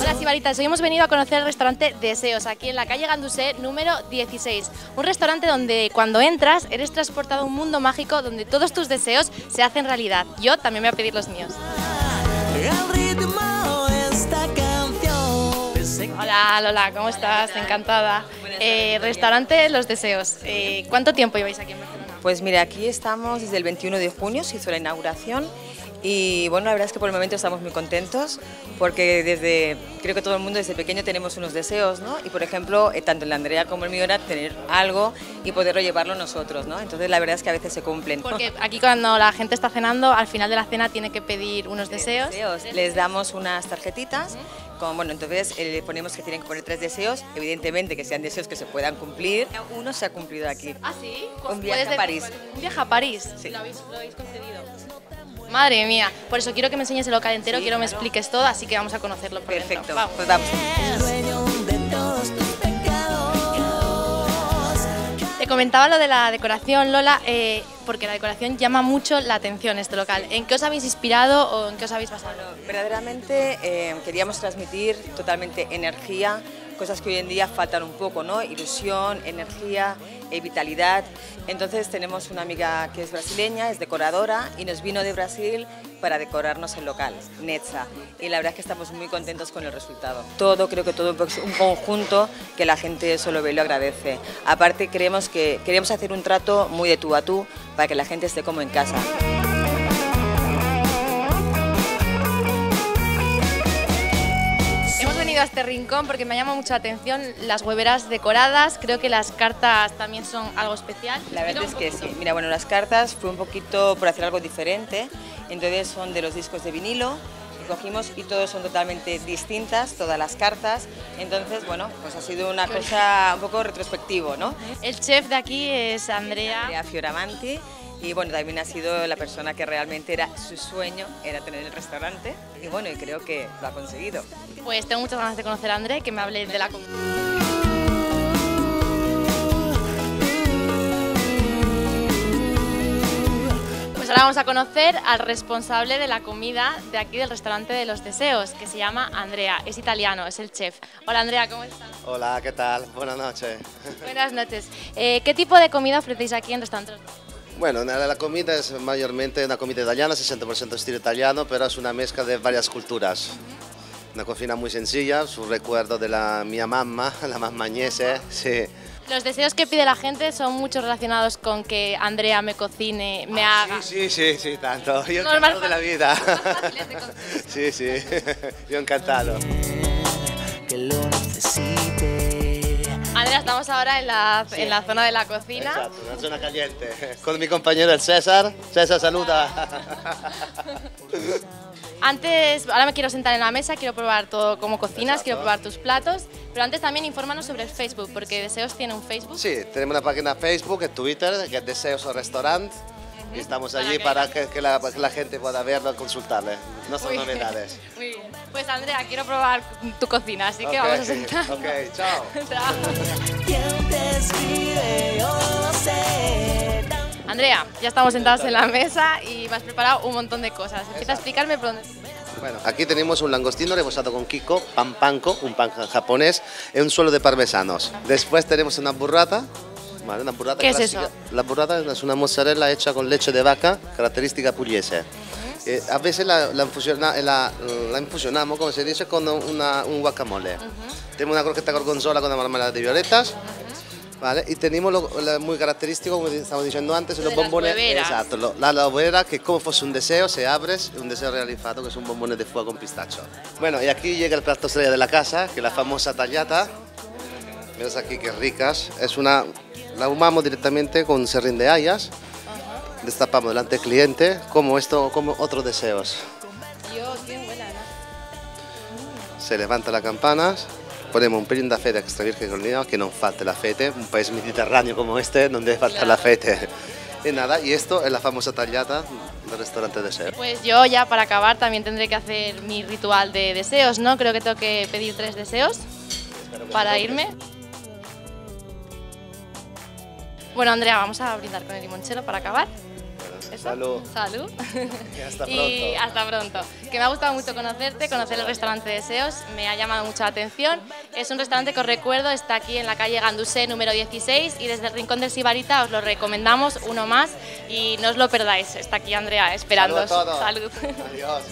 Hola Sibaritas, hoy hemos venido a conocer el restaurante Deseos aquí en la calle Gandusé número 16. Un restaurante donde cuando entras eres transportado a un mundo mágico donde todos tus deseos se hacen realidad. Yo también voy a pedir los míos. Hola Lola, ¿cómo estás? Encantada. Eh, restaurante Los Deseos. Eh, ¿Cuánto tiempo lleváis aquí en? Pues mira, aquí estamos desde el 21 de junio, se hizo la inauguración y bueno, la verdad es que por el momento estamos muy contentos porque desde, creo que todo el mundo desde pequeño tenemos unos deseos, ¿no? Y por ejemplo, eh, tanto el de Andrea como el mío era tener algo y poderlo llevarlo nosotros, ¿no? Entonces la verdad es que a veces se cumplen. Porque aquí cuando la gente está cenando, al final de la cena tiene que pedir unos deseos. Deseos. Les damos unas tarjetitas. Con, bueno, entonces eh, le ponemos que tienen que poner tres deseos, evidentemente que sean deseos que se puedan cumplir. Uno se ha cumplido aquí. ¿Ah, sí? Un viaje Puedes a París. decir- Un viaje a París. Sí. Lo habéis, lo habéis concedido. Madre mía, por eso quiero que me enseñes el local entero, Sí, quiero que me expliques todo, así que vamos a conocerlo por dentro. Perfecto, Vamos. pues vamos. Comentaba lo de la decoración, Lola, eh, porque la decoración llama mucho la atención este local. ¿En qué os habéis inspirado o en qué os habéis basado? Verdaderamente eh, queríamos transmitir totalmente energía, cosas que hoy en día faltan un poco, ¿no? Ilusión, energía, eh, vitalidad. Entonces tenemos una amiga que es brasileña, es decoradora y nos vino de Brasil para decorarnos el local, Netza. Y la verdad es que estamos muy contentos con el resultado. Todo, creo que todo un conjunto que la gente solo ve y lo agradece. Aparte creemos que queremos hacer un trato muy de tú a tú para que la gente esté como en casa. A este rincón porque me llama mucho la atención las hueveras decoradas, creo que las cartas también son algo especial. La verdad es que sí. Mira, bueno, las cartas fue un poquito por hacer algo diferente. Entonces son de los discos de vinilo que cogimos y todos son totalmente distintas, todas las cartas. Entonces, bueno, pues ha sido una cosa un poco retrospectivo, ¿no? El chef de aquí es Andrea. Andrea Fioravanti y bueno, también ha sido la persona que realmente era su sueño, era tener el restaurante y bueno, y creo que lo ha conseguido. Pues tengo muchas ganas de conocer a Andrea y que me hable de la comida. Pues ahora vamos a conocer al responsable de la comida de aquí del restaurante de los deseos, que se llama Andrea, es italiano, es el chef. Hola Andrea, ¿cómo estás? Hola, ¿qué tal? Buenas noches. Buenas noches. Eh, ¿Qué tipo de comida ofrecéis aquí en restaurante? Bueno, la la comida es mayormente una comida italiana, 60% estilo italiano, pero es una mezcla de varias culturas. Una cocina muy sencilla, su recuerdo de la mia mamma, la mamma agnese, sí. Los deseos que pide la gente son muchos relacionados con que Andrea me cocine, me haga. Sí, sí, sí, sí, tanto. Yo Normal encantado de la vida. Sí, sí, yo encantado. Que lo necesite. Estamos ahora en la, en la zona de la cocina. Exacto, una zona caliente. Con mi compañero el César. César, saluda. Antes, ahora me quiero sentar en la mesa, quiero probar todo cómo cocinas, Exacto. quiero probar tus platos, pero antes también infórmanos sobre el Facebook, porque Deseos tiene un Facebook. Sí, tenemos una página Facebook y Twitter, que es Deseos Restaurant. Y estamos Para allí que para que, que la, que la gente pueda verlo y consultarle Muy bien. novedades. Muy bien. Pues Andrea, quiero probar tu cocina, así que Ok, vamos a sentar. Ok, chao. Sé. Andrea, ya estamos sentados en la mesa y me has preparado un montón de cosas. Empieza a explicarme por dónde. Bueno, aquí tenemos un langostino rebozado con kiko, pan panko, un pan japonés y un suelo de parmesanos. Después tenemos una burrata. ¿Vale? Una burrata ¿Qué es clásica. eso? La burrata es una mozzarella hecha con leche de vaca, característica pugliese. Eh, a veces la, la, infusiona- la- la infusionamos, como se dice, con una- un guacamole. Tenemos una croqueta gorgonzola con una marmelada de violetas. ¿Vale? Y tenemos lo, lo muy característico, como estamos diciendo antes, los de las bombones. Exacto, lo- la lavera que como fosse un deseo, se abre, es un deseo realizado, que es un bombone de fuego con pistacho. Bueno, y aquí llega el plato estrella de la casa, que es la famosa tagliata. Miras aquí qué ricas. Es una, la ahumamos directamente con un serrín de hayas. Destapamos delante del cliente, como esto, como otros deseos. Dios, qué buena, Se levanta la campana, ponemos un pelín de feta extra virgen con que no falte la fete, un país mediterráneo como este, donde falta la fete. Y nada, y esto es la famosa tagliata del restaurante Deseo. Pues yo ya para acabar también tendré que hacer mi ritual de deseos, ¿no? Creo que tengo que pedir tres deseos para irme. Bueno, Andrea, vamos a brindar con el limonchelo para acabar. ¿Eso? Salud. Salud. Y hasta Y pronto. hasta pronto. Que me ha gustado mucho conocerte, conocer el restaurante Deseos, me ha llamado mucho la atención. Es un restaurante que os recuerdo, está aquí en la calle Gandusé número 16 y desde el Rincón del Sibarita os lo recomendamos, uno más, y no os lo perdáis. Está aquí Andrea esperándoos. Salud a todos. Salud. Adiós.